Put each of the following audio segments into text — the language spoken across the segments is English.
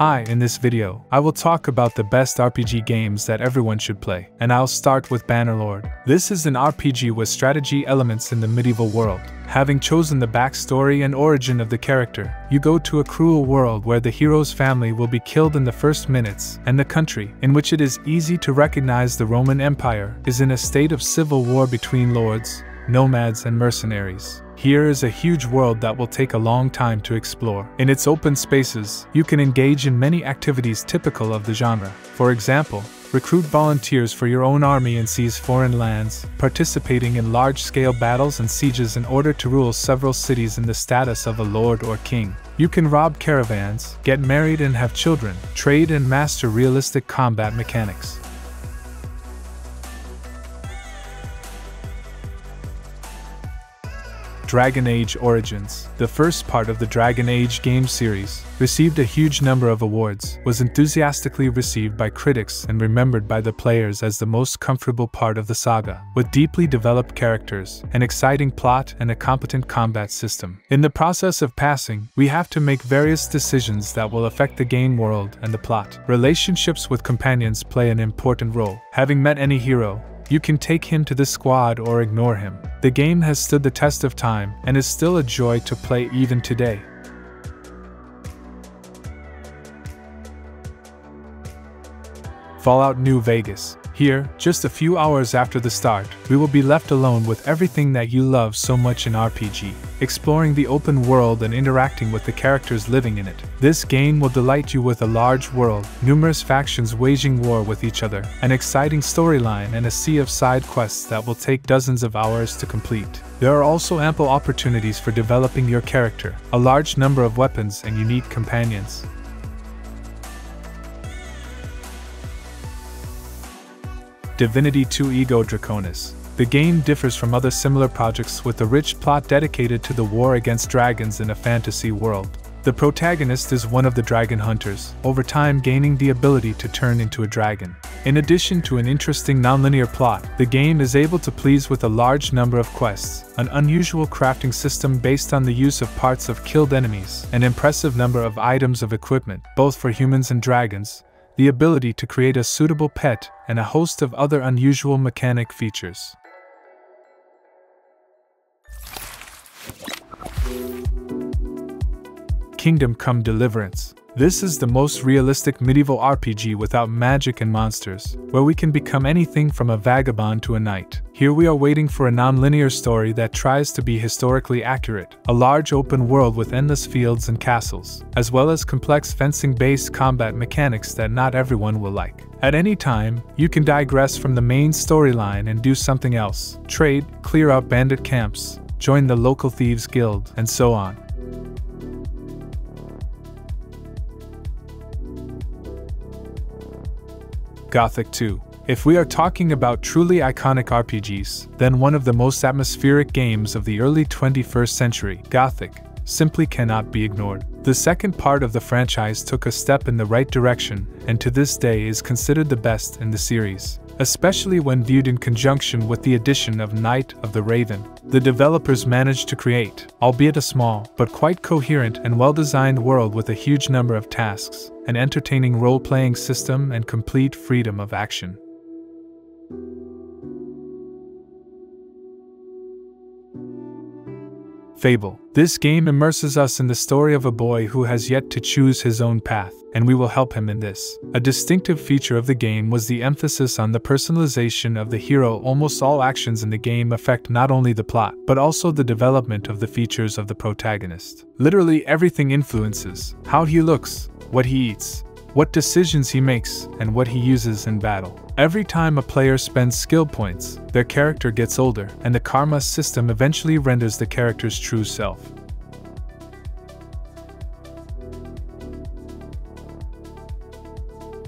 Hi, in this video, I will talk about the best RPG games that everyone should play, and I'll start with Bannerlord. This is an RPG with strategy elements in the medieval world. Having chosen the backstory and origin of the character, you go to a cruel world where the hero's family will be killed in the first minutes, and the country, in which it is easy to recognize the Roman Empire, is in a state of civil war between lords, nomads, and mercenaries. Here is a huge world that will take a long time to explore. In its open spaces, you can engage in many activities typical of the genre. For example, recruit volunteers for your own army and seize foreign lands, participating in large scale battles and sieges in order to rule several cities in the status of a lord or king. You can rob caravans, get married and have children, trade and master realistic combat mechanics. Dragon Age Origins, the first part of the Dragon Age game series, received a huge number of awards, was enthusiastically received by critics and remembered by the players as the most comfortable part of the saga, with deeply developed characters, an exciting plot, and a competent combat system. In the process of passing, we have to make various decisions that will affect the game world and the plot. Relationships with companions play an important role. Having met any hero, you can take him to the squad or ignore him. The game has stood the test of time and is still a joy to play even today. Fallout New Vegas. Here, just a few hours after the start, we will be left alone with everything that you love so much in RPG, exploring the open world and interacting with the characters living in it. This game will delight you with a large world, numerous factions waging war with each other, an exciting storyline, and a sea of side quests that will take dozens of hours to complete. There are also ample opportunities for developing your character, a large number of weapons, and unique companions. Divinity 2 Ego Draconis. The game differs from other similar projects with a rich plot dedicated to the war against dragons in a fantasy world. The protagonist is one of the dragon hunters, over time gaining the ability to turn into a dragon. In addition to an interesting nonlinear plot, the game is able to please with a large number of quests, an unusual crafting system based on the use of parts of killed enemies, an impressive number of items of equipment, both for humans and dragons, the ability to create a suitable pet, and a host of other unusual mechanic features. Kingdom Come Deliverance this is the most realistic medieval RPG without magic and monsters, where we can become anything from a vagabond to a knight. Here we are waiting for a non-linear story that tries to be historically accurate, a large open world with endless fields and castles, as well as complex fencing-based combat mechanics that not everyone will like. At any time, you can digress from the main storyline and do something else, trade, clear out bandit camps, join the local thieves guild, and so on. Gothic 2. If we are talking about truly iconic RPGs, then one of the most atmospheric games of the early 21st century, Gothic, simply cannot be ignored. The second part of the franchise took a step in the right direction, and to this day is considered the best in the series especially when viewed in conjunction with the addition of Night of the Raven. The developers managed to create, albeit a small, but quite coherent and well designed world with a huge number of tasks, an entertaining role playing system, and complete freedom of action. Fable. This game immerses us in the story of a boy who has yet to choose his own path, and we will help him in this. A distinctive feature of the game was the emphasis on the personalization of the hero. Almost all actions in the game affect not only the plot, but also the development of the features of the protagonist. Literally everything influences how he looks, what he eats, what decisions he makes, and what he uses in battle. Every time a player spends skill points, their character gets older, and the karma system eventually renders the character's true self.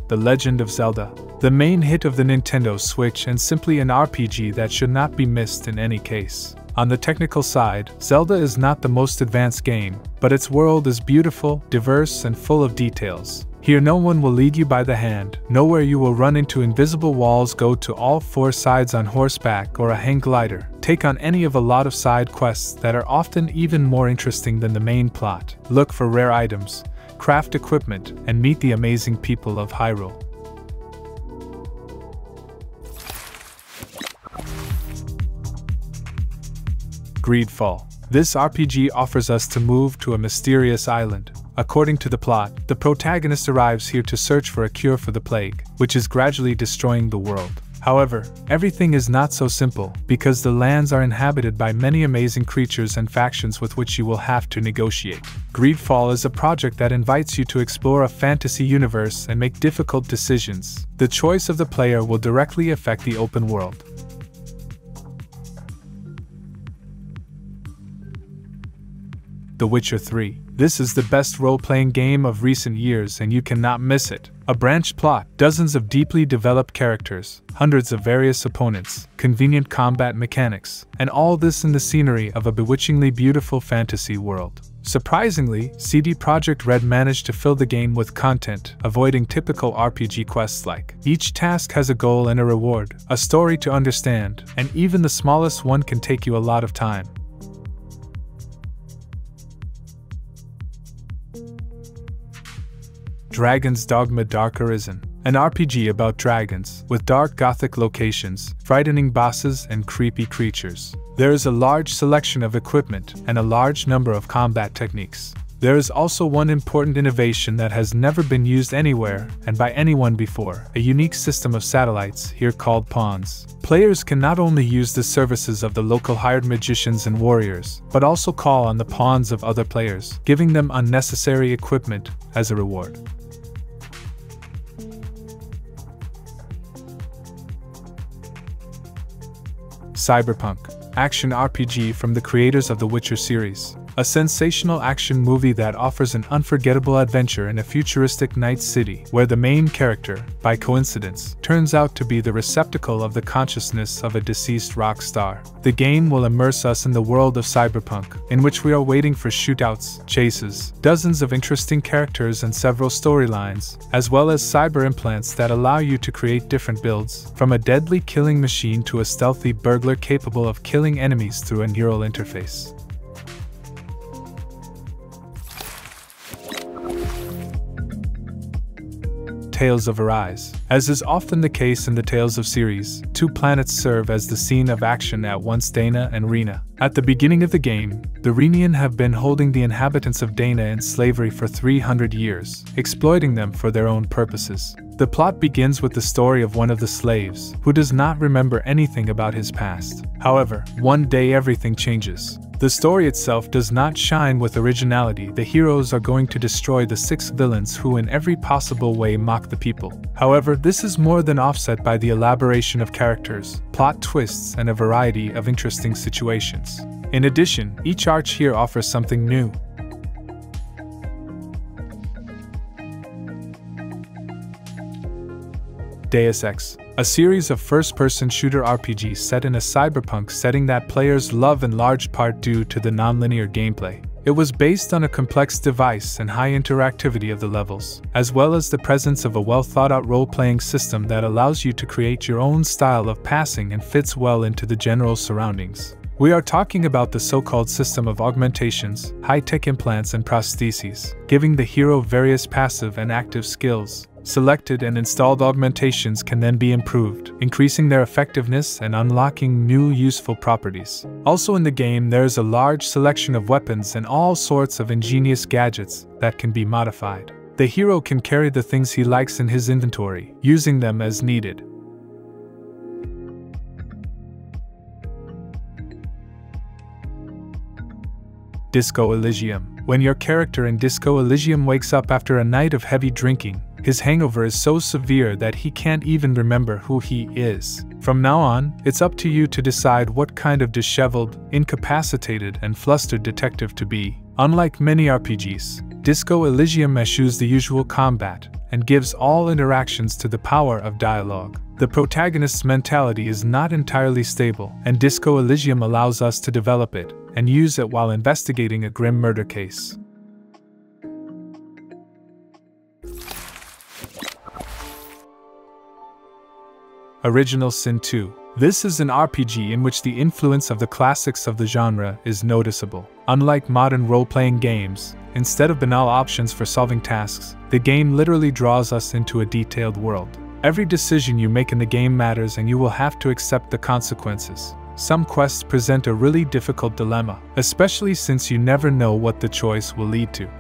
The Legend of Zelda, the main hit of the Nintendo Switch and simply an RPG that should not be missed in any case. On the technical side, Zelda is not the most advanced game, but its world is beautiful, diverse, and full of details. Here, no one will lead you by the hand, nowhere you will run into invisible walls, go to all four sides on horseback or a hang glider, take on any of a lot of side quests that are often even more interesting than the main plot, look for rare items, craft equipment, and meet the amazing people of Hyrule. Greedfall. This RPG offers us to move to a mysterious island. According to the plot, the protagonist arrives here to search for a cure for the plague, which is gradually destroying the world. However, everything is not so simple, because the lands are inhabited by many amazing creatures and factions with which you will have to negotiate. Greedfall is a project that invites you to explore a fantasy universe and make difficult decisions. The choice of the player will directly affect the open world. The Witcher 3. This is the best role playing game of recent years, and you cannot miss it. A branched plot, dozens of deeply developed characters, hundreds of various opponents, convenient combat mechanics, and all this in the scenery of a bewitchingly beautiful fantasy world. Surprisingly, CD Projekt Red managed to fill the game with content, avoiding typical RPG quests like each task has a goal and a reward, a story to understand, and even the smallest one can take you a lot of time. Dragon's Dogma Dark Arisen, an RPG about dragons, with dark gothic locations, frightening bosses, and creepy creatures. There is a large selection of equipment and a large number of combat techniques. There is also one important innovation that has never been used anywhere and by anyone before a unique system of satellites, here called pawns. Players can not only use the services of the local hired magicians and warriors, but also call on the pawns of other players, giving them unnecessary equipment as a reward. Cyberpunk, action RPG from the creators of the Witcher series. A sensational action movie that offers an unforgettable adventure in a futuristic night city where the main character, by coincidence, turns out to be the receptacle of the consciousness of a deceased rock star. The game will immerse us in the world of cyberpunk, in which we are waiting for shootouts, chases, dozens of interesting characters, and several storylines, as well as cyber implants that allow you to create different builds, from a deadly killing machine to a stealthy burglar capable of killing enemies through a neural interface. Tales of Arise. As is often the case in the Tales of series, two planets serve as the scene of action at once Dahna and Rena. At the beginning of the game, the Renian have been holding the inhabitants of Dahna in slavery for 300 years, exploiting them for their own purposes. The plot begins with the story of one of the slaves, who does not remember anything about his past. However, one day everything changes. The story itself does not shine with originality. The heroes are going to destroy the six villains who, in every possible way, mock the people. However, this is more than offset by the elaboration of characters, plot twists, and a variety of interesting situations. In addition, each arch here offers something new. Deus Ex a series of first person shooter RPGs set in a cyberpunk setting that players love in large part due to the nonlinear gameplay. It was based on a complex device and high interactivity of the levels, as well as the presence of a well thought out role playing system that allows you to create your own style of passing and fits well into the general surroundings. We are talking about the so called system of augmentations, high tech implants, and prostheses, giving the hero various passive and active skills, Selected and installed augmentations can then be improved, increasing their effectiveness and unlocking new useful properties. Also in the game, there is a large selection of weapons and all sorts of ingenious gadgets that can be modified. The hero can carry the things he likes in his inventory, using them as needed. Disco Elysium. When your character in Disco Elysium wakes up after a night of heavy drinking, his hangover is so severe that he can't even remember who he is. From now on, it's up to you to decide what kind of disheveled, incapacitated, and flustered detective to be. Unlike many RPGs, Disco Elysium eschews the usual combat and gives all interactions to the power of dialogue. The protagonist's mentality is not entirely stable, and Disco Elysium allows us to develop it and use it while investigating a grim murder case. Original Sin 2 This is an RPG in which the influence of the classics of the genre is noticeable. Unlike modern role playing games, instead of banal options for solving tasks, the game literally draws us into a detailed world. Every decision you make in the game matters and you will have to accept the consequences. Some quests present a really difficult dilemma, especially since you never know what the choice will lead to.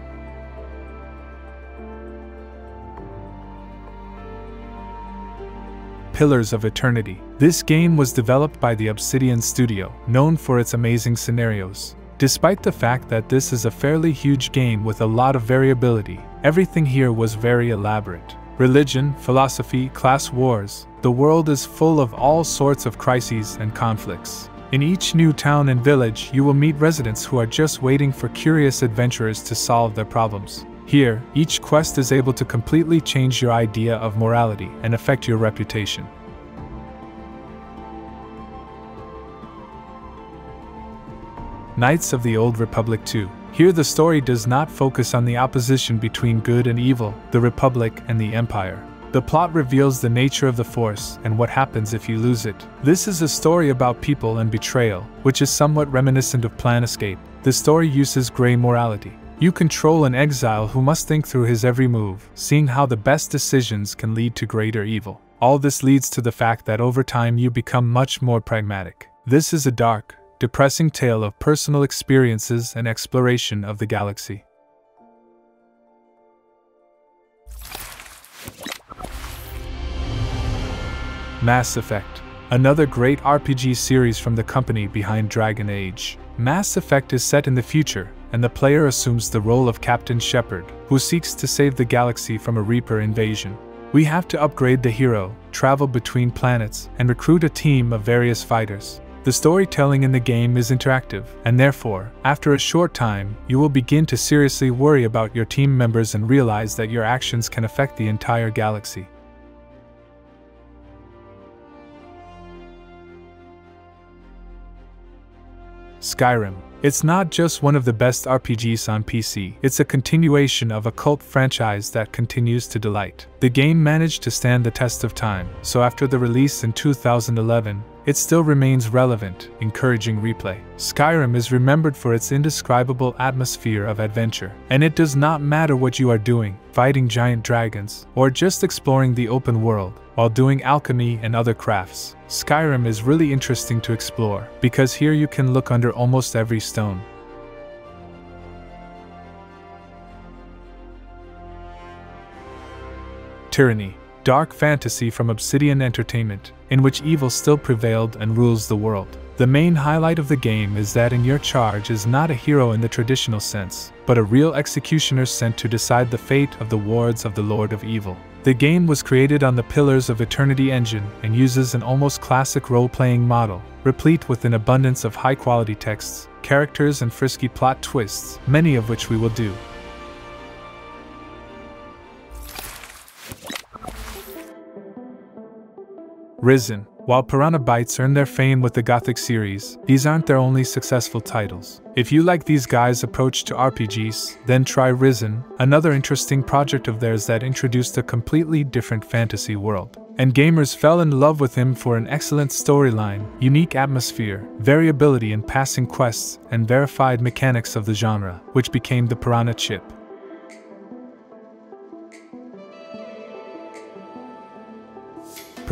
Pillars of Eternity. This game was developed by the Obsidian Studio, known for its amazing scenarios. Despite the fact that this is a fairly huge game with a lot of variability, everything here was very elaborate. Religion, philosophy, class wars, the world is full of all sorts of crises and conflicts. In each new town and village, you will meet residents who are just waiting for curious adventurers to solve their problems. Here, each quest is able to completely change your idea of morality and affect your reputation. Knights of the Old Republic 2. Here, the story does not focus on the opposition between good and evil, the Republic and the Empire. The plot reveals the nature of the Force and what happens if you lose it. This is a story about people and betrayal, which is somewhat reminiscent of Planescape. The story uses gray morality. You control an exile who must think through his every move, seeing how the best decisions can lead to greater evil. All this leads to the fact that over time you become much more pragmatic. This is a dark, depressing tale of personal experiences and exploration of the galaxy. Mass Effect, another great RPG series from the company behind Dragon Age. Mass Effect is set in the future, and the player assumes the role of Captain Shepard, who seeks to save the galaxy from a Reaper invasion. We have to upgrade the hero, travel between planets, and recruit a team of various fighters. The storytelling in the game is interactive, and therefore, after a short time, you will begin to seriously worry about your team members and realize that your actions can affect the entire galaxy. Skyrim. It's not just one of the best RPGs on PC, it's a continuation of a cult franchise that continues to delight. The game managed to stand the test of time, so after the release in 2011, it still remains relevant, encouraging replay. Skyrim is remembered for its indescribable atmosphere of adventure, and it does not matter what you are doing, fighting giant dragons, or just exploring the open world, while doing alchemy and other crafts. Skyrim is really interesting to explore, because here you can look under almost every stone. Tyranny dark fantasy from Obsidian Entertainment, in which evil still prevailed and rules the world. The main highlight of the game is that in your charge is not a hero in the traditional sense, but a real executioner sent to decide the fate of the wards of the Lord of Evil. The game was created on the Pillars of Eternity engine and uses an almost classic role playing model, replete with an abundance of high quality texts, characters, and frisky plot twists, many of which we will do. Risen. While Piranha Bytes earned their fame with the Gothic series, these aren't their only successful titles. If you like these guys' approach to RPGs, then try Risen, another interesting project of theirs that introduced a completely different fantasy world. And gamers fell in love with him for an excellent storyline, unique atmosphere, variability in passing quests, and verified mechanics of the genre, which became the Piranha chip.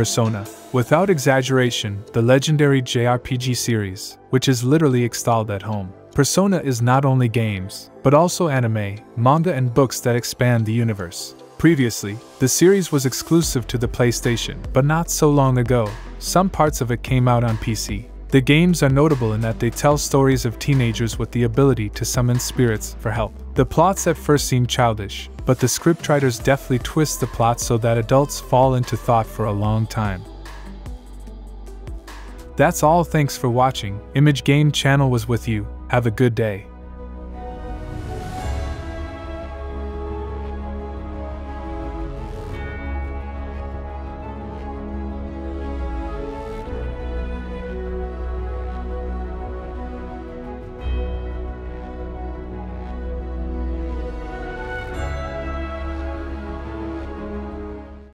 Persona. Without exaggeration, the legendary JRPG series, which is literally extolled at home. Persona is not only games, but also anime, manga, and books that expand the universe. Previously, the series was exclusive to the PlayStation, but not so long ago, some parts of it came out on PC. The games are notable in that they tell stories of teenagers with the ability to summon spirits for help. The plots at first seem childish, but the scriptwriters deftly twist the plot so that adults fall into thought for a long time. That's all thanks for watching, Image Game Channel was with you, have a good day.